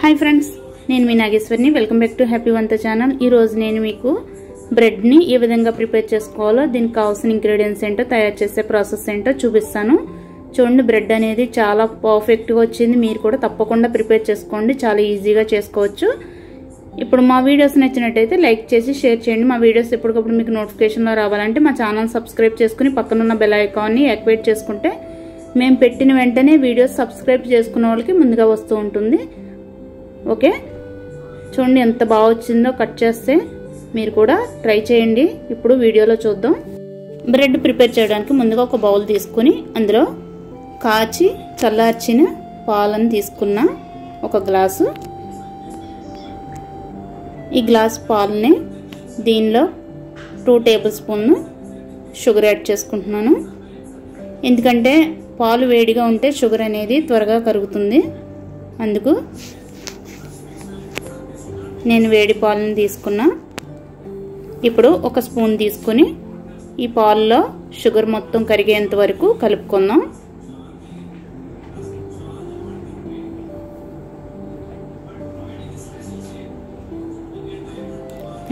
Hi friends నేను మీ నాగేశ్వరిని. Welcome back to happy Vanta channel ఈరోజు నేను మీకు బ్రెడ్ని ఏ విధంగా ప్రిపేర్ చేసుకోవాలో దీనికి కావాల్సిన ఇంగ్రీడియంట్స్ ఏంటో తయారు చేసే ప్రాసెస్ ఏంటో చూపిస్తాను. చూడండి బ్రెడ్ అనేది చాలా పర్ఫెక్ట్గా వచ్చింది. మీరు కూడా తప్పకుండా ప్రిపేర్ చేసుకోండి. చాలా ఈజీగా చేసుకోవచ్చు. ఇప్పుడు మా వీడియోస్ నచ్చినట్టయితే లైక్ చేసి షేర్ చేయండి. మా వీడియోస్ ఎప్పటికప్పుడు మీకు నోటిఫికేషన్లో రావాలంటే మా ఛానల్ సబ్స్క్రైబ్ చేసుకుని పక్కనున్న బెల్ ఐకాన్ని యాక్టివేట్ చేసుకుంటే మేము పెట్టిన వెంటనే వీడియోస్ సబ్స్క్రైబ్ చేసుకున్న వాళ్ళకి ముందుగా వస్తూ ఉంటుంది. ఓకే? చూడండి ఎంత బాగా వచ్చిందో కట్ చేస్తే మీరు కూడా ట్రై చేయండి. ఇప్పుడు వీడియోలో చూద్దాం. బ్రెడ్ ప్రిపేర్ చేయడానికి ముందుగా ఒక బౌల్ తీసుకుని అందులో కాచి చల్లార్చిన పాలను తీసుకున్న ఒక గ్లాసు. ఈ గ్లాస్ పాలని దీనిలో two tablespoon sugar add చేసుకుంటున్నాను. ఎందుకంటే పాలు వేడిగా ఉంటే షుగర్ అనేది త్వరగా కరుగుతుంది. అందుకు నేను వేడి పాలను తీసుకున్నా. ఇప్పుడు ఒక స్పూన్ తీసుకుని ఈ పాలలో షుగర్ మొత్తం కరిగేంత వరకు కలుపుకుందాం.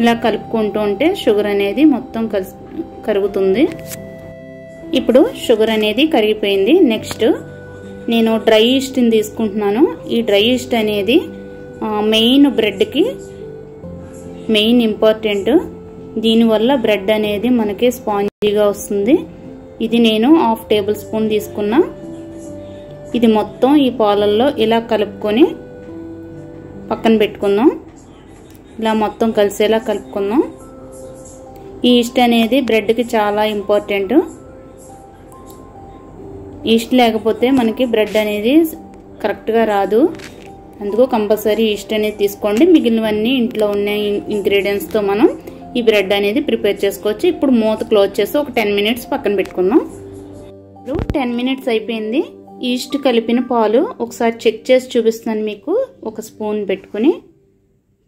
ఇలా కలుపుకుంటూ ఉంటే షుగర్ అనేది మొత్తం కలిసి కరుగుతుంది. ఇప్పుడు షుగర్ అనేది కరిగిపోయింది. నెక్స్ట్ నేను డ్రై ఈస్ట్ని తీసుకుంటున్నాను. ఈ డ్రై ఈస్ట్ అనేది మెయిన్ బ్రెడ్కి మెయిన్ ఇంపార్టెంట్ దీనివల్ల బ్రెడ్ అనేది మనకి స్పాంజీగా వస్తుంది. ఇది నేను హాఫ్ టేబుల్ స్పూన్ తీసుకున్నా. ఇది మొత్తం ఈ పాలల్లో ఇలా కలుపుకొని పక్కన పెట్టుకుందాం. ఇలా మొత్తం కలిసేలా కలుపుకుందాం. ఈస్ట్ అనేది బ్రెడ్కి చాలా ఇంపార్టెంట్ ఈస్ట్ లేకపోతే మనకి బ్రెడ్ అనేది కరెక్ట్గా రాదు. అందుకు కంపల్సరీ ఈస్ట్ అనేది తీసుకోండి. మిగిలినవన్నీ ఇంట్లో ఉన్న ఇంగ్రీడియంట్స్తో మనం ఈ బ్రెడ్ అనేది ప్రిపేర్ చేసుకోవచ్చు. ఇప్పుడు మూత క్లోజ్ చేసి ఒక టెన్ మినిట్స్ పక్కన పెట్టుకుందాం. ఇప్పుడు టెన్ మినిట్స్ అయిపోయింది. ఈస్ట్ కలిపిన పాలు ఒకసారి చెక్ చేసి చూపిస్తాను మీకు. ఒక స్పూన్ పెట్టుకుని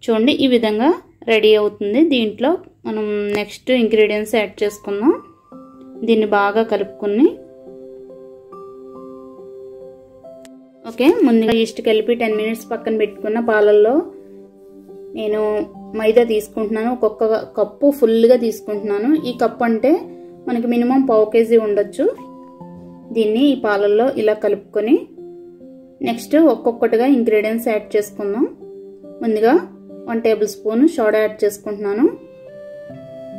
చూడండి ఈ విధంగా రెడీ అవుతుంది. దీంట్లో మనం నెక్స్ట్ ఇంగ్రీడియంట్స్ యాడ్ చేసుకుందాం. దీన్ని బాగా కలుపుకుని ఓకే ముందుగా ఈస్ట్ కలిపి టెన్ మినిట్స్ పక్కన పెట్టుకున్న పాలల్లో నేను మైదా తీసుకుంటున్నాను. ఒక్కొక్క కప్పు ఫుల్గా తీసుకుంటున్నాను. ఈ కప్పు అంటే మనకి మినిమం పావు కేజీ ఉండొచ్చు. దీన్ని ఈ పాలల్లో ఇలా కలుపుకొని నెక్స్ట్ ఒక్కొక్కటిగా ఇంగ్రీడియంట్స్ యాడ్ చేసుకుందాం. ముందుగా one tablespoon soda add చేసుకుంటున్నాను.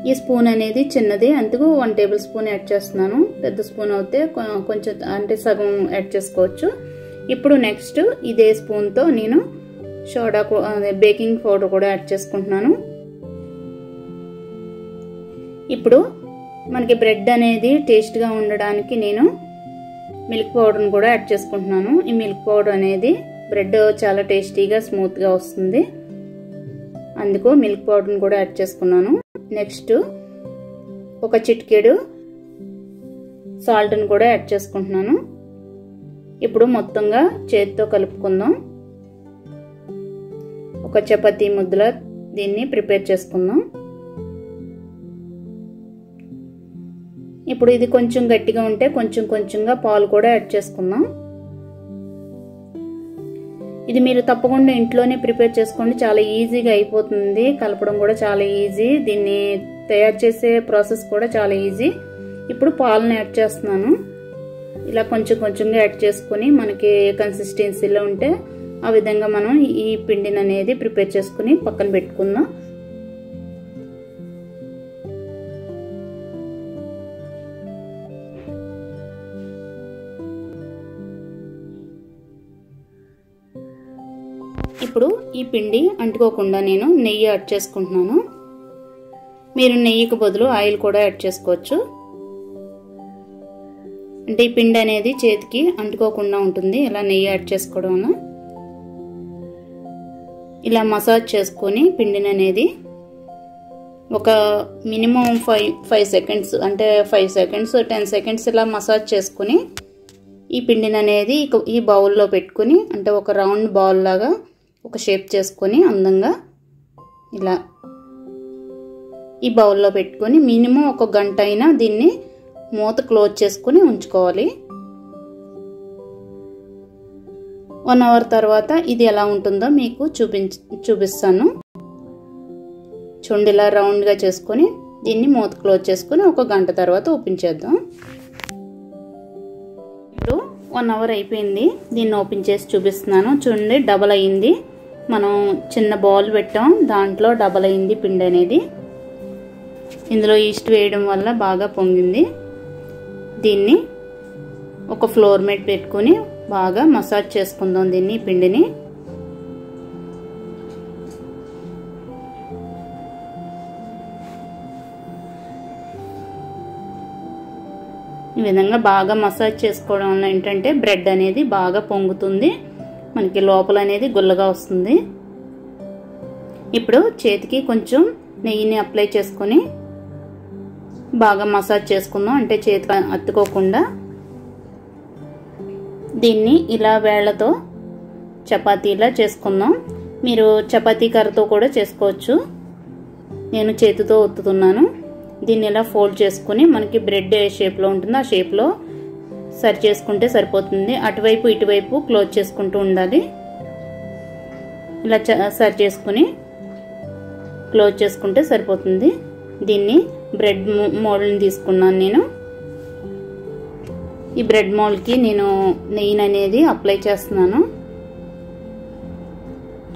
ఈ స్పూన్ అనేది చిన్నది అందుకు వన్ టేబుల్ స్పూన్ యాడ్ చేస్తున్నాను. పెద్ద స్పూన్ అయితే కొంచెం అంటే సగం యాడ్ చేసుకోవచ్చు. ఇప్పుడు నెక్స్ట్ ఇదే స్పూన్తో నేను సోడా బేకింగ్ పౌడర్ కూడా యాడ్ చేసుకుంటున్నాను. ఇప్పుడు మనకి బ్రెడ్ అనేది టేస్ట్గా ఉండడానికి నేను మిల్క్ పౌడర్ని కూడా యాడ్ చేసుకుంటున్నాను. ఈ మిల్క్ పౌడర్ అనేది బ్రెడ్ చాలా టేస్టీగా స్మూత్గా వస్తుంది. అందుకు మిల్క్ పౌడర్ని కూడా యాడ్ చేసుకున్నాను. నెక్స్ట్ ఒక చిటికెడు సాల్ట్ని కూడా యాడ్ చేసుకుంటున్నాను. ఇప్పుడు మొత్తంగా చేతితో కలుపుకుందాం. ఒక చపాతీ ముద్దల దీన్ని ప్రిపేర్ చేసుకుందాం. ఇప్పుడు ఇది కొంచెం గట్టిగా ఉంటే కొంచెం కొంచెంగా పాలు కూడా యాడ్ చేసుకుందాం. ఇది మీరు తప్పకుండా ఇంట్లోనే ప్రిపేర్ చేసుకోండి. చాలా ఈజీగా అయిపోతుంది. కలపడం కూడా చాలా ఈజీ. దీన్ని తయారు చేసే ప్రాసెస్ కూడా చాలా ఈజీ. ఇప్పుడు పాలను యాడ్ చేస్తున్నాను. ఇలా కొంచెం కొంచెంగా యాడ్ చేసుకుని మనకి కన్సిస్టెన్సీలో ఉంటే ఆ విధంగా మనం ఈ పిండిని అనేది ప్రిపేర్ చేసుకుని పక్కన పెట్టుకుందాం. ఇప్పుడు ఈ పిండి అంటుకోకుండా నేను నెయ్యి యాడ్ చేసుకుంటున్నాను. మీరు నెయ్యికి బదులు ఆయిల్ కూడా యాడ్ చేసుకోవచ్చు. అంటే ఈ పిండి అనేది చేతికి అంటుకోకుండా ఉంటుంది. ఇలా నెయ్యి యాడ్ చేసుకోవడం వల్ల ఇలా మసాజ్ చేసుకొని పిండిని అనేది ఒక మినిమం ఫైవ్ ఫైవ్ సెకండ్స్ అంటే ఫైవ్ సెకండ్స్ టెన్ సెకండ్స్ ఇలా మసాజ్ చేసుకుని ఈ పిండిని అనేది ఈ బౌల్లో పెట్టుకుని అంటే ఒక రౌండ్ బౌల్ లాగా ఒక షేప్ చేసుకొని అందంగా ఇలా ఈ బౌల్లో పెట్టుకొని మినిమం ఒక గంట అయినా దీన్ని మూత క్లోజ్ చేసుకుని ఉంచుకోవాలి. వన్ అవర్ తర్వాత ఇది ఎలా ఉంటుందో మీకు చూపించ చూపిస్తాను. చుండిలా రౌండ్గా చేసుకొని దీన్ని మూత క్లోజ్ చేసుకొని ఒక గంట తర్వాత ఓపెన్ చేద్దాం. ఇప్పుడు వన్ అవర్ అయిపోయింది. దీన్ని ఓపెన్ చేసి చూపిస్తున్నాను. చూడండి డబల్ అయింది. మనం చిన్న బౌల్ పెట్టాం. దాంట్లో డబల్ అయింది పిండి అనేది. ఇందులో ఈస్ట్ వేయడం వల్ల బాగా పొంగింది. దీన్ని ఒక ఫ్లోర్ మెట్ పెట్టుకొని బాగా మసాజ్ చేసుకుందాం దీన్ని పిండిని. ఈ విధంగా బాగా మసాజ్ చేసుకోవడం వల్ల ఏంటంటే బ్రెడ్ అనేది బాగా పొంగుతుంది. మనకి లోపల అనేది గుల్లగా వస్తుంది. ఇప్పుడు చేతికి కొంచెం నెయ్యిని అప్లై చేసుకొని బాగా మసాజ్ చేసుకుందాం. అంటే చేతికి అత్తుకోకుండా దీన్ని ఇలా వేళ్ళతో చపాతీలా చేసుకుందాం. మీరు చపాతీ కర్రతో కూడా చేసుకోవచ్చు. నేను చేతితో ఒత్తుతున్నాను. దీన్ని ఇలా ఫోల్డ్ చేసుకుని మనకి బ్రెడ్ ఏ షేప్లో ఉంటుందో ఆ షేప్లో సరి చేసుకుంటే సరిపోతుంది. అటువైపు ఇటువైపు క్లోజ్ చేసుకుంటూ ఉండాలి. ఇలా సరి చేసుకుని క్లోజ్ చేసుకుంటే సరిపోతుంది. దీన్ని బ్రెడ్ మోల్డ్ని తీసుకున్నాను నేను. ఈ బ్రెడ్ మోల్డ్కి నేను నెయ్యిని అనేది అప్లై చేస్తున్నాను.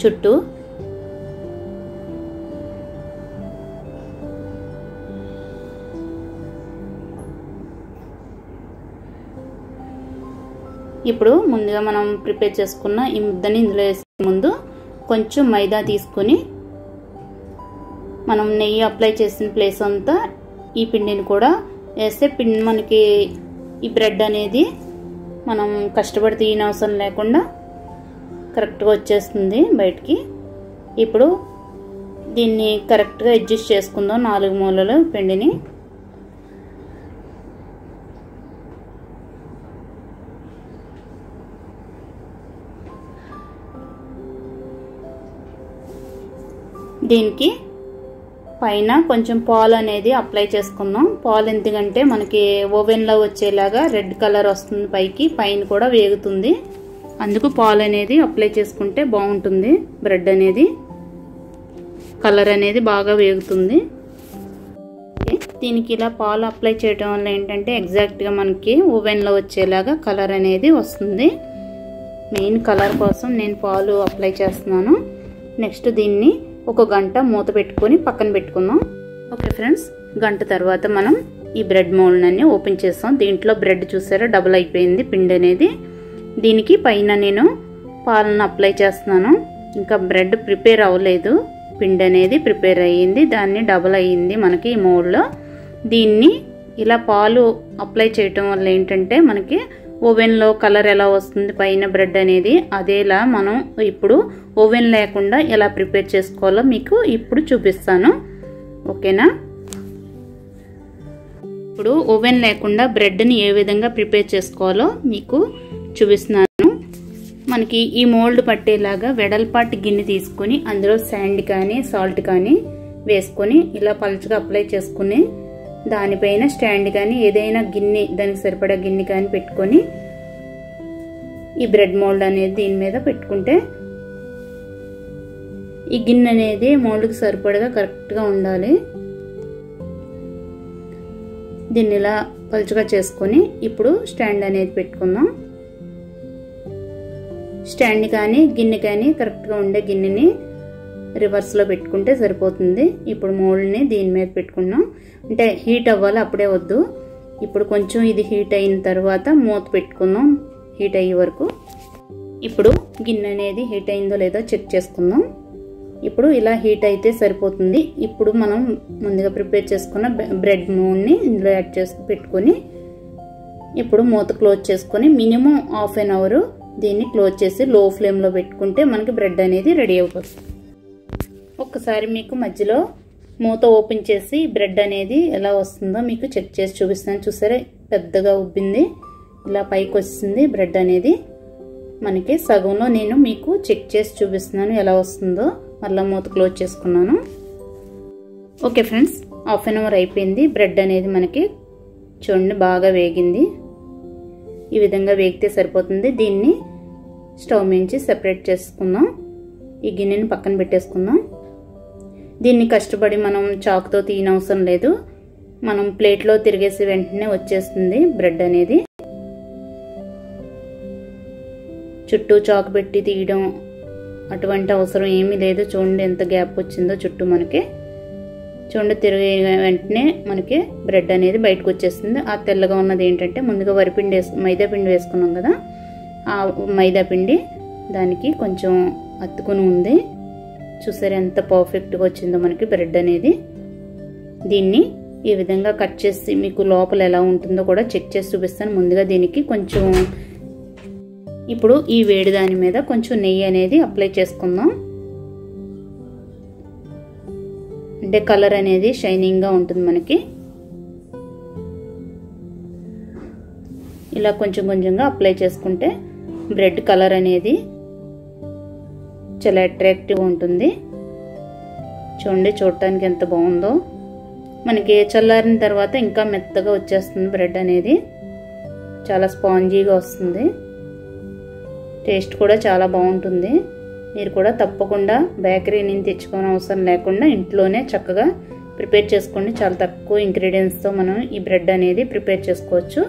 చుట్టూ. ఇప్పుడు ముందుగా మనం ప్రిపేర్ చేసుకున్న ఈ ముద్దని ఇందులో వేసే ముందు కొంచెం మైదా తీసుకొని మనం నెయ్యి అప్లై చేసిన ప్లేస్ అంతా ఈ పిండిని కూడా వేస్తే పిండి మనకి ఈ బ్రెడ్ అనేది మనం కష్టపడి తీయని అవసరం లేకుండా కరెక్ట్గా వచ్చేస్తుంది బయటికి. ఇప్పుడు దీన్ని కరెక్ట్గా అడ్జస్ట్ చేసుకుందాం నాలుగు మూలలు పిండిని. దీనికి పైన కొంచెం పాలు అనేది అప్లై చేసుకుందాం. పాలు ఎందుకంటే మనకి ఓవెన్లో వచ్చేలాగా రెడ్ కలర్ వస్తుంది పైకి పైన కూడా వేగుతుంది. అందుకు పాలు అనేది అప్లై చేసుకుంటే బాగుంటుంది బ్రెడ్ అనేది. కలర్ అనేది బాగా వేగుతుంది. దీనికి ఇలా పాలు అప్లై చేయడం వల్ల ఏంటంటే ఎగ్జాక్ట్గా మనకి ఓవెన్లో వచ్చేలాగా కలర్ అనేది వస్తుంది. మెయిన్ కలర్ కోసం నేను పాలు అప్లై చేస్తున్నాను. నెక్స్ట్ దీన్ని ఒక గంట మూత పెట్టుకొని పక్కన పెట్టుకుందాం. ఓకే ఫ్రెండ్స్ గంట తర్వాత మనం ఈ బ్రెడ్ మోల్డ్ ఓపెన్ చేస్తాం. దీంట్లో బ్రెడ్ చూసారా డబుల్ అయిపోయింది పిండి అనేది. దీనికి పైన నేను పాలను అప్లై చేస్తున్నాను. ఇంకా బ్రెడ్ ప్రిపేర్ అవ్వలేదు. పిండి అనేది ప్రిపేర్ అయ్యింది. దాన్ని డబుల్ అయ్యింది మనకి ఈ మోల్డ్లో దీన్ని ఇలా పాలు అప్లై చేయటం వల్ల ఏంటంటే మనకి ఓవెన్లో కలర్ ఎలా వస్తుంది పైన బ్రెడ్ అనేది అదేలా మనం ఇప్పుడు ఓవెన్ లేకుండా ఎలా ప్రిపేర్ చేసుకోవాలో మీకు ఇప్పుడు చూపిస్తాను. ఓకేనా? ఇప్పుడు ఓవెన్ లేకుండా బ్రెడ్ని ఏ విధంగా ప్రిపేర్ చేసుకోవాలో మీకు చూపిస్తున్నాను. మనకి ఈ మోల్డ్ పట్టేలాగా వెడల్పాటి గిన్నె తీసుకొని అందులో శాండ్ కానీ సాల్ట్ కానీ వేసుకొని ఇలా పలుచగా అప్లై చేసుకుని దానిపైన స్టాండ్ కానీ ఏదైనా గిన్నె దానికి సరిపడా గిన్నె కానీ పెట్టుకొని ఈ బ్రెడ్ మోల్డ్ అనేది దీని మీద పెట్టుకుంటే ఈ గిన్నె అనేది మోల్డ్కి సరిపడగా కరెక్ట్గా ఉండాలి. దీన్ని ఇలా పలుచగా చేసుకొని ఇప్పుడు స్టాండ్ అనేది పెట్టుకుందాం. స్టాండ్ కానీ గిన్నె కానీ కరెక్ట్గా ఉండే గిన్నెని రివర్స్లో పెట్టుకుంటే సరిపోతుంది. ఇప్పుడు మోల్డ్ని దీని మీద పెట్టుకున్నాం. అంటే హీట్ అవ్వాలి అప్పుడే వద్దు. ఇప్పుడు కొంచెం ఇది హీట్ అయిన తర్వాత మూత పెట్టుకుందాం. హీట్ అయ్యే వరకు. ఇప్పుడు గిన్నె అనేది హీట్ అయిందో లేదో చెక్ చేసుకుందాం. ఇప్పుడు ఇలా హీట్ అయితే సరిపోతుంది. ఇప్పుడు మనం ముందుగా ప్రిపేర్ చేసుకున్న బ్రెడ్ మూడ్ని ఇందులో యాడ్ చేసి పెట్టుకొని ఇప్పుడు మూత క్లోజ్ చేసుకొని మినిమం హాఫ్ అన్ అవర్ దీన్ని క్లోజ్ చేసి లో ఫ్లేమ్లో పెట్టుకుంటే మనకి బ్రెడ్ అనేది రెడీ అయిపోతుంది ఒక్కసారి మీకు మధ్యలో మూత ఓపెన్ చేసి బ్రెడ్ అనేది ఎలా వస్తుందో మీకు చెక్ చేసి చూపిస్తాను చూసారా? పెద్దగా ఉబ్బింది. ఇలా పైకి వస్తుంది బ్రెడ్ అనేది. మనకి సగంలో నేను మీకు చెక్ చేసి చూపిస్తున్నాను ఎలా వస్తుందో. మళ్ళీ మూత క్లోజ్ చేసుకున్నాను. Okay friends half an hour అయిపోయింది. బ్రెడ్ అనేది మనకి చూడండి బాగా వేగింది. ఈ విధంగా వేగితే సరిపోతుంది. దీన్ని స్టవ్ నుంచి సెపరేట్ చేసుకుందాం. ఈ గిన్నెని పక్కన పెట్టేసుకుందాం. దీన్ని కష్టపడి మనం చాకుతో తీయనవసరం లేదు. మనం ప్లేట్లో తిరిగేసి వెంటనే వచ్చేస్తుంది బ్రెడ్ అనేది. చుట్టూ చాకు పెట్టి తీయడం అటువంటి అవసరం ఏమీ లేదు. చూడండి ఎంత గ్యాప్ వచ్చిందో చుట్టూ మనకి. చూడండి తిరిగి వెంటనే మనకి బ్రెడ్ అనేది బయటకు వచ్చేస్తుంది. ఆ తెల్లగా ఉన్నది ఏంటంటే ముందుగా వరిపిండి వేసు మైదా పిండి వేసుకున్నాం కదా. ఆ మైదా పిండి దానికి కొంచెం అత్తుకుని ఉంది. చూసారు ఎంత పర్ఫెక్ట్గా వచ్చిందో మనకి బ్రెడ్ అనేది. దీన్ని ఈ విధంగా కట్ చేసి మీకు లోపల ఎలా ఉంటుందో కూడా చెక్ చేసి చూపిస్తాను. ముందుగా దీనికి కొంచెం ఇప్పుడు ఈ వేడి దాని మీద కొంచెం నెయ్యి అనేది అప్లై చేసుకుందాం. అంటే కలర్ అనేది షైనింగ్గా ఉంటుంది మనకి. ఇలా కొంచెం కొంచెంగా అప్లై చేసుకుంటే బ్రెడ్ కలర్ అనేది చాలా అట్రాక్టివ్గా ఉంటుంది. చూడండి చూడటానికి ఎంత బాగుందో. మనకి చల్లారిన తర్వాత ఇంకా మెత్తగా వచ్చేస్తుంది బ్రెడ్ అనేది. చాలా స్పాంజీగా వస్తుంది. టేస్ట్ కూడా చాలా బాగుంటుంది. మీరు కూడా తప్పకుండా బేకరీ నుంచి తెచ్చుకోని అవసరం లేకుండా ఇంట్లోనే చక్కగా ప్రిపేర్ చేసుకోండి. చాలా తక్కువ ఇంగ్రీడియంట్స్తో మనం ఈ బ్రెడ్ అనేది ప్రిపేర్ చేసుకోవచ్చు.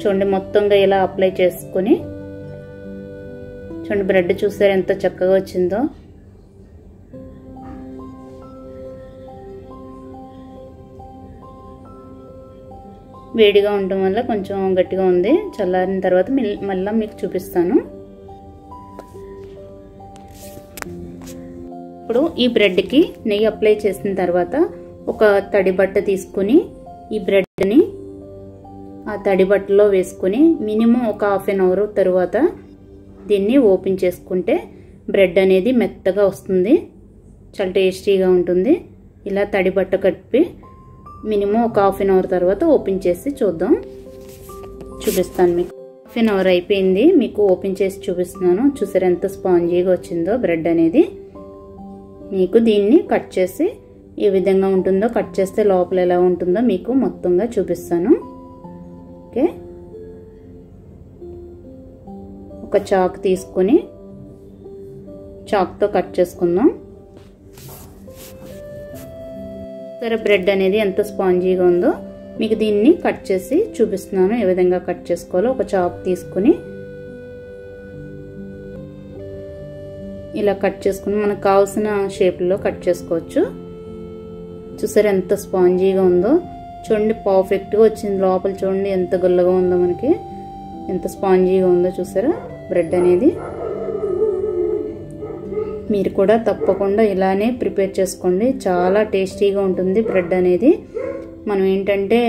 చూడండి మొత్తంగా ఇలా అప్లై చేసుకొని చూసుకోండి బ్రెడ్ చూసారు ఎంత చక్కగా వచ్చిందో? వేడిగా ఉండటం వల్ల కొంచెం గట్టిగా ఉంది. చల్లారిన తర్వాత మళ్ళీ మీకు చూపిస్తాను. ఇప్పుడు ఈ బ్రెడ్కి నెయ్యి అప్లై చేసిన తర్వాత ఒక తడి బట్ట తీసుకుని ఈ బ్రెడ్ని ఆ తడి బట్టలో వేసుకుని మినిమం ఒక హాఫ్ అన్ అవర్ తర్వాత దీన్ని ఓపెన్ చేసుకుంటే బ్రెడ్ అనేది మెత్తగా వస్తుంది. చాలా టేస్టీగా ఉంటుంది. ఇలా తడి బట్ట కప్పి మినిమం ఒక హాఫ్ అన్ అవర్ తర్వాత ఓపెన్ చేసి చూద్దాం. చూపిస్తాను మీకు. హాఫ్ అన్ అవర్ అయిపోయింది. మీకు ఓపెన్ చేసి చూపిస్తున్నాను. చూసారు ఎంత స్పాంజీగా వచ్చిందో బ్రెడ్ అనేది. మీకు దీన్ని కట్ చేసి ఏ విధంగా ఉంటుందో కట్ చేస్తే లోపల ఎలా ఉంటుందో మీకు మొత్తంగా చూపిస్తాను. ఓకే? ఒక చాక్ తీసుకొని చాక్తో కట్ చేసుకుందాం. సరే బ్రెడ్ అనేది ఎంత స్పాంజీగా ఉందో మీకు దీన్ని కట్ చేసి చూపిస్తున్నాను. ఏ విధంగా కట్ చేసుకోవాలో ఒక చాక్ తీసుకుని ఇలా కట్ చేసుకుని మనకు కావాల్సిన షేప్లో కట్ చేసుకోవచ్చు. చూసారు ఎంత స్పాంజీగా ఉందో? చూడండి పర్ఫెక్ట్గా వచ్చింది. లోపల చూడండి ఎంత గుల్లగా ఉందో మనకి. ఎంత స్పాంజీగా ఉందో చూసారా? బ్రెడ్ అనేది మీరు కూడా తప్పకుండా ఇలానే ప్రిపేర్ చేసుకోండి. చాలా టేస్టీగా ఉంటుంది బ్రెడ్ అనేది. మనం ఏంటంటే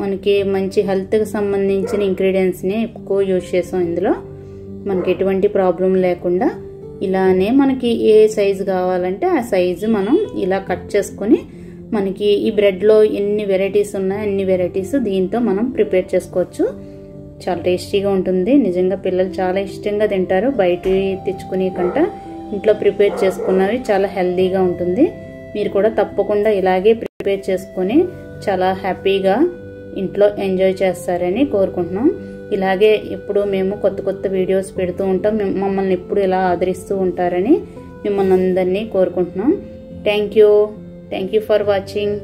మనకి మంచి హెల్త్కి సంబంధించిన ఇంగ్రీడియంట్స్ని ఎక్కువ యూజ్ చేసాం ఇందులో. మనకి ఎటువంటి ప్రాబ్లం లేకుండా ఇలానే మనకి ఏ సైజు కావాలంటే ఆ సైజు మనం ఇలా కట్ చేసుకొని మనకి ఈ బ్రెడ్లో ఎన్ని వెరైటీస్ ఉన్నాయో అన్ని వెరైటీస్ దీంతో మనం ప్రిపేర్ చేసుకోవచ్చు. చాలా టేస్టీగా ఉంటుంది. నిజంగా పిల్లలు చాలా ఇష్టంగా తింటారు. బయట తెచ్చుకునే కంట ఇంట్లో ప్రిపేర్ చేసుకున్నవి చాలా హెల్దీగా ఉంటుంది. మీరు కూడా తప్పకుండా ఇలాగే ప్రిపేర్ చేసుకొని చాలా హ్యాపీగా ఇంట్లో ఎంజాయ్ చేస్తారని కోరుకుంటున్నాం. ఇలాగే ఎప్పుడు మేము కొత్త కొత్త వీడియోస్ పెడుతూ ఉంటాం. మమ్మల్ని ఎప్పుడు ఇలా ఆదరిస్తూ ఉంటారని మిమ్మల్ని అందరినీ కోరుకుంటున్నాం. Thank you thank you for watching